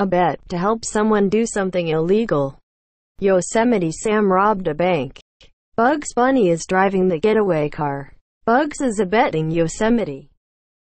Abet to help someone do something illegal. Yosemite Sam robbed a bank. Bugs Bunny is driving the getaway car. Bugs is abetting Yosemite.